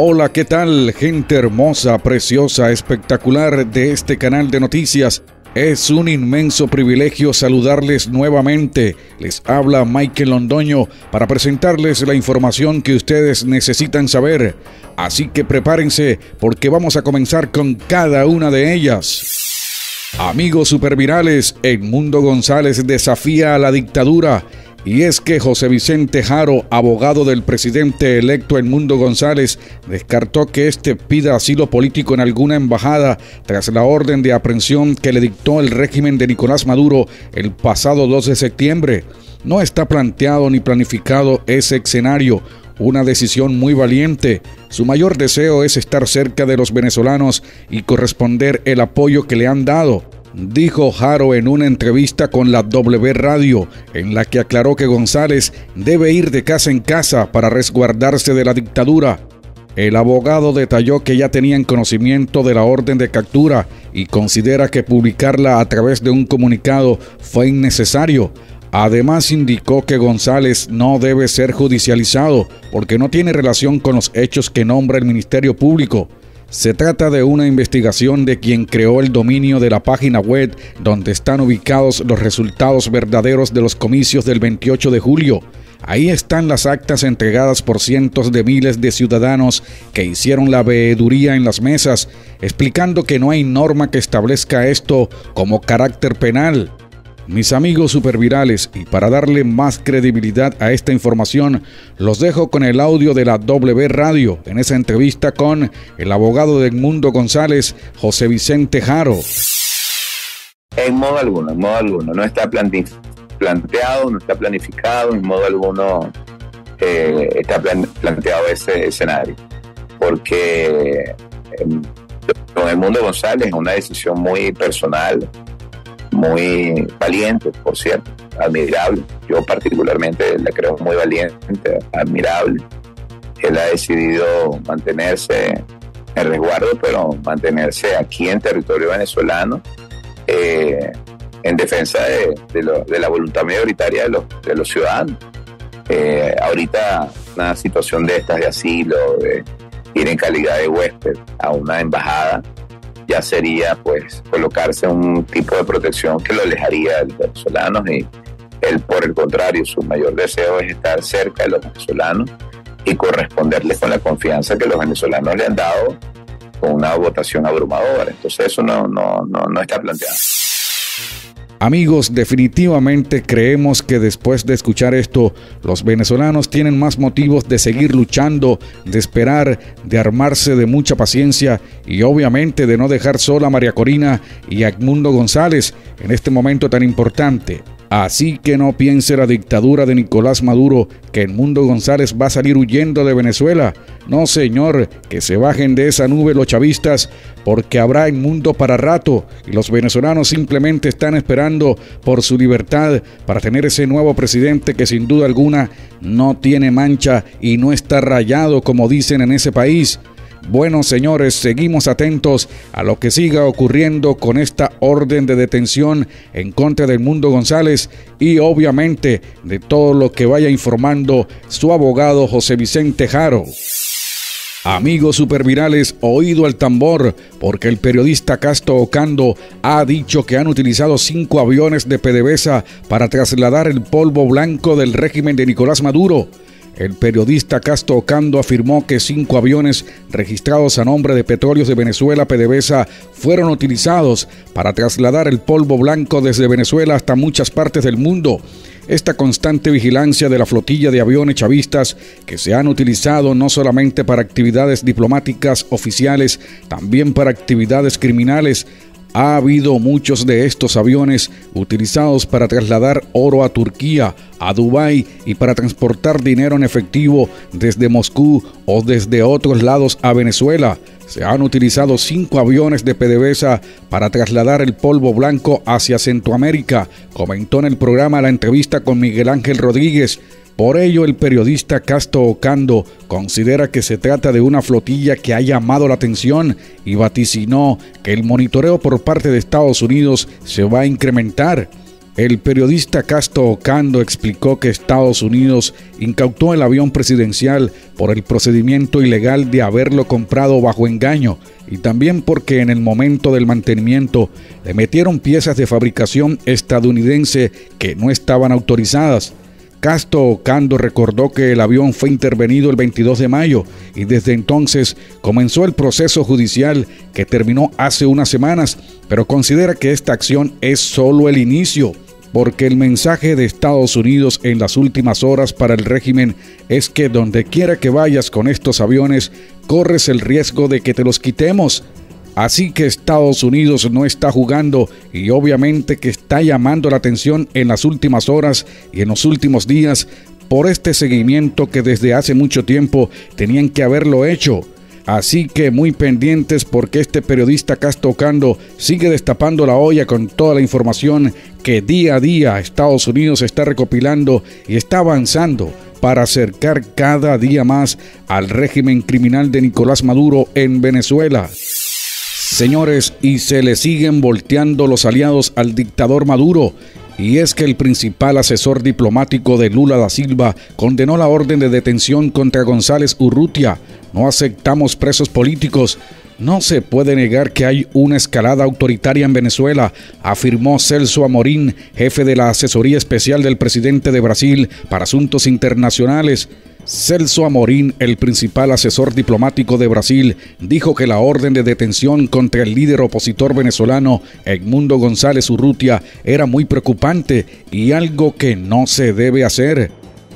Hola, ¿qué tal? Gente hermosa, preciosa, espectacular de este canal de noticias. Es un inmenso privilegio saludarles nuevamente. Les habla Michael Londoño para presentarles la información que ustedes necesitan saber. Así que prepárense porque vamos a comenzar con cada una de ellas. Amigos supervirales, Mundo González desafía a la dictadura y es que José Vicente Jaro, abogado del presidente electo Mundo González, descartó que éste pida asilo político en alguna embajada tras la orden de aprehensión que le dictó el régimen de Nicolás Maduro el pasado 2 de septiembre. No está planteado ni planificado ese escenario, una decisión muy valiente. Su mayor deseo es estar cerca de los venezolanos y corresponder el apoyo que le han dado dijo Jaro en una entrevista con la W Radio, en la que aclaró que González debe ir de casa en casa para resguardarse de la dictadura. El abogado detalló que ya tenían conocimiento de la orden de captura y considera que publicarla a través de un comunicado fue innecesario. Además indicó que González no debe ser judicializado porque no tiene relación con los hechos que nombra el Ministerio Público. Se trata de una investigación de quien creó el dominio de la página web donde están ubicados los resultados verdaderos de los comicios del 28 de julio. Ahí están las actas entregadas por cientos de miles de ciudadanos que hicieron la veeduría en las mesas, explicando que no hay norma que establezca esto como carácter penal mis amigos supervirales, y para darle más credibilidad a esta información, los dejo con el audio de la W Radio en esa entrevista con el abogado del Mundo González, José Vicente Jaro. En modo alguno, en modo alguno, no está planteado, no está planificado, en modo alguno eh, está planteado ese escenario, porque con el Mundo González es una decisión muy personal, muy valiente, por cierto, admirable. Yo particularmente le creo muy valiente, admirable. Él ha decidido mantenerse en resguardo, pero mantenerse aquí en territorio venezolano eh, en defensa de, la voluntad mayoritaria de los, de los ciudadanos. Eh, ahorita una situación de estas de asilo, de ir en calidad de huésped a una embajada, ya sería pues colocarse un tipo de protección que lo alejaría de los venezolanos y él por el contrario su mayor deseo es estar cerca de los venezolanos y corresponderles con la confianza que los venezolanos le han dado con una votación abrumadora. Entonces eso no, no, no, no está planteado. Amigos, definitivamente creemos que después de escuchar esto, los venezolanos tienen más motivos de seguir luchando, de esperar, de armarse de mucha paciencia y obviamente de no dejar sola a María Corina y a Edmundo González en este momento tan importante. Así que no piense la dictadura de Nicolás Maduro que el mundo González va a salir huyendo de Venezuela. No, señor, que se bajen de esa nube los chavistas, porque habrá el mundo para rato y los venezolanos simplemente están esperando por su libertad para tener ese nuevo presidente que sin duda alguna no tiene mancha y no está rayado como dicen en ese país. Bueno, señores, seguimos atentos a lo que siga ocurriendo con esta orden de detención en contra del Mundo González y obviamente de todo lo que vaya informando su abogado José Vicente Jaro. Amigos supervirales, oído al tambor, porque el periodista Castro Ocando ha dicho que han utilizado cinco aviones de PDVSA para trasladar el polvo blanco del régimen de Nicolás Maduro. El periodista Castro Ocando afirmó que cinco aviones registrados a nombre de Petróleos de Venezuela PDVSA fueron utilizados para trasladar el polvo blanco desde Venezuela hasta muchas partes del mundo. Esta constante vigilancia de la flotilla de aviones chavistas que se han utilizado no solamente para actividades diplomáticas oficiales, también para actividades criminales, ha habido muchos de estos aviones utilizados para trasladar oro a Turquía, a Dubái y para transportar dinero en efectivo desde Moscú o desde otros lados a Venezuela. Se han utilizado cinco aviones de PDVSA para trasladar el polvo blanco hacia Centroamérica, comentó en el programa la entrevista con Miguel Ángel Rodríguez, por ello, el periodista Castro Ocando considera que se trata de una flotilla que ha llamado la atención y vaticinó que el monitoreo por parte de Estados Unidos se va a incrementar. El periodista Casto Ocando explicó que Estados Unidos incautó el avión presidencial por el procedimiento ilegal de haberlo comprado bajo engaño y también porque en el momento del mantenimiento le metieron piezas de fabricación estadounidense que no estaban autorizadas. Casto Ocando recordó que el avión fue intervenido el 22 de mayo y desde entonces comenzó el proceso judicial que terminó hace unas semanas, pero considera que esta acción es solo el inicio, porque el mensaje de Estados Unidos en las últimas horas para el régimen es que donde quiera que vayas con estos aviones, corres el riesgo de que te los quitemos Así que Estados Unidos no está jugando y obviamente que está llamando la atención en las últimas horas y en los últimos días por este seguimiento que desde hace mucho tiempo tenían que haberlo hecho. Así que muy pendientes porque este periodista Castocando sigue destapando la olla con toda la información que día a día Estados Unidos está recopilando y está avanzando para acercar cada día más al régimen criminal de Nicolás Maduro en Venezuela. Señores, y se le siguen volteando los aliados al dictador Maduro. Y es que el principal asesor diplomático de Lula da Silva condenó la orden de detención contra González Urrutia. No aceptamos presos políticos. No se puede negar que hay una escalada autoritaria en Venezuela, afirmó Celso Amorín, jefe de la Asesoría Especial del presidente de Brasil para Asuntos Internacionales. Celso Amorín, el principal asesor diplomático de Brasil, dijo que la orden de detención contra el líder opositor venezolano Edmundo González Urrutia era muy preocupante y algo que no se debe hacer.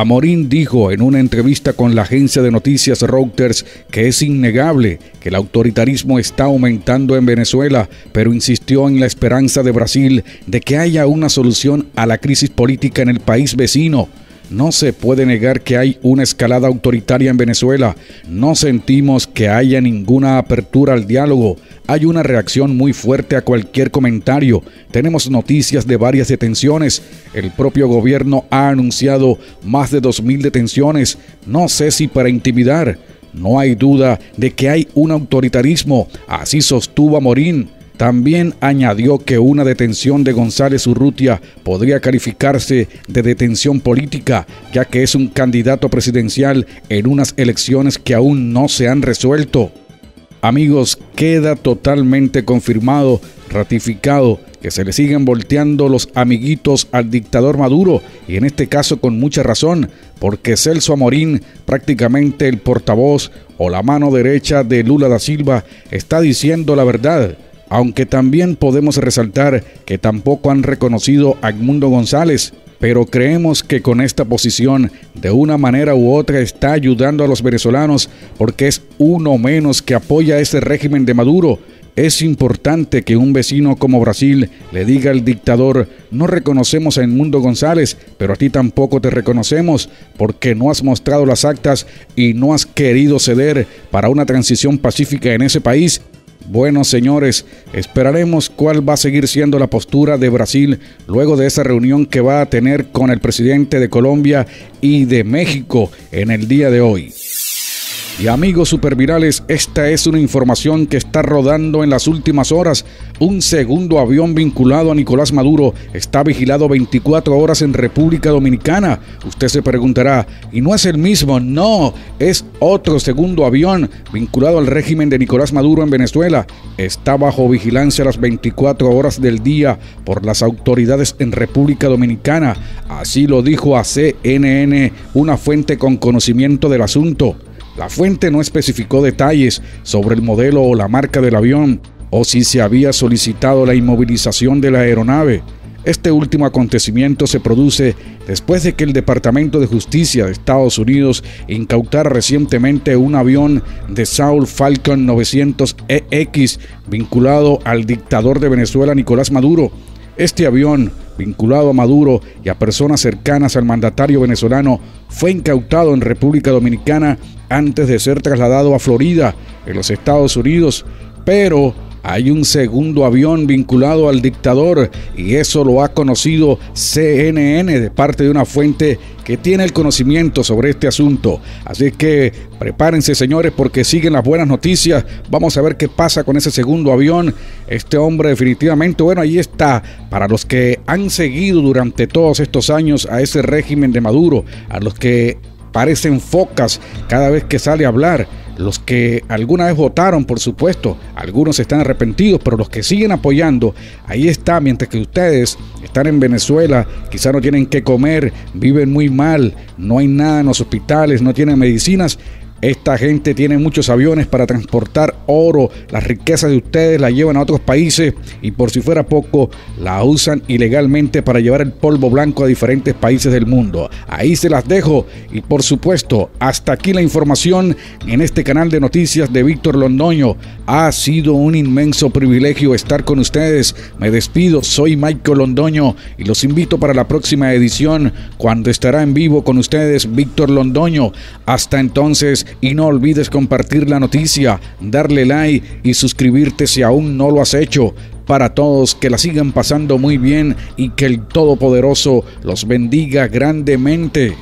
Amorín dijo en una entrevista con la agencia de noticias Reuters que es innegable que el autoritarismo está aumentando en Venezuela, pero insistió en la esperanza de Brasil de que haya una solución a la crisis política en el país vecino. No se puede negar que hay una escalada autoritaria en Venezuela. No sentimos que haya ninguna apertura al diálogo. Hay una reacción muy fuerte a cualquier comentario. Tenemos noticias de varias detenciones. El propio gobierno ha anunciado más de 2.000 detenciones. No sé si para intimidar. No hay duda de que hay un autoritarismo. Así sostuvo Morín. También añadió que una detención de González Urrutia podría calificarse de detención política, ya que es un candidato presidencial en unas elecciones que aún no se han resuelto. Amigos, queda totalmente confirmado, ratificado, que se le siguen volteando los amiguitos al dictador Maduro, y en este caso con mucha razón, porque Celso Amorín, prácticamente el portavoz o la mano derecha de Lula da Silva, está diciendo la verdad aunque también podemos resaltar que tampoco han reconocido a Edmundo González, pero creemos que con esta posición de una manera u otra está ayudando a los venezolanos porque es uno menos que apoya ese régimen de Maduro. Es importante que un vecino como Brasil le diga al dictador, no reconocemos a Edmundo González, pero a ti tampoco te reconocemos porque no has mostrado las actas y no has querido ceder para una transición pacífica en ese país bueno, señores, esperaremos cuál va a seguir siendo la postura de Brasil luego de esa reunión que va a tener con el presidente de Colombia y de México en el día de hoy. Y amigos supervirales, esta es una información que está rodando en las últimas horas. Un segundo avión vinculado a Nicolás Maduro está vigilado 24 horas en República Dominicana. Usted se preguntará, ¿y no es el mismo? No, es otro segundo avión vinculado al régimen de Nicolás Maduro en Venezuela. Está bajo vigilancia las 24 horas del día por las autoridades en República Dominicana. Así lo dijo a CNN, una fuente con conocimiento del asunto. La fuente no especificó detalles sobre el modelo o la marca del avión o si se había solicitado la inmovilización de la aeronave. Este último acontecimiento se produce después de que el Departamento de Justicia de Estados Unidos incautara recientemente un avión de Saul Falcon 900EX vinculado al dictador de Venezuela Nicolás Maduro. Este avión, vinculado a Maduro y a personas cercanas al mandatario venezolano, fue incautado en República Dominicana antes de ser trasladado a Florida, en los Estados Unidos, pero hay un segundo avión vinculado al dictador y eso lo ha conocido CNN de parte de una fuente que tiene el conocimiento sobre este asunto. Así que prepárense señores porque siguen las buenas noticias. Vamos a ver qué pasa con ese segundo avión. Este hombre definitivamente, bueno, ahí está. Para los que han seguido durante todos estos años a ese régimen de Maduro, a los que parecen focas cada vez que sale a hablar. Los que alguna vez votaron, por supuesto, algunos están arrepentidos, pero los que siguen apoyando, ahí está, mientras que ustedes están en Venezuela, quizá no tienen que comer, viven muy mal, no hay nada en los hospitales, no tienen medicinas, esta gente tiene muchos aviones para transportar oro, las riquezas de ustedes la llevan a otros países y por si fuera poco, la usan ilegalmente para llevar el polvo blanco a diferentes países del mundo. Ahí se las dejo y por supuesto, hasta aquí la información en este canal de noticias de Víctor Londoño. Ha sido un inmenso privilegio estar con ustedes. Me despido, soy Michael Londoño y los invito para la próxima edición cuando estará en vivo con ustedes Víctor Londoño. Hasta entonces, y no olvides compartir la noticia, darle like y suscribirte si aún no lo has hecho. Para todos que la sigan pasando muy bien y que el Todopoderoso los bendiga grandemente.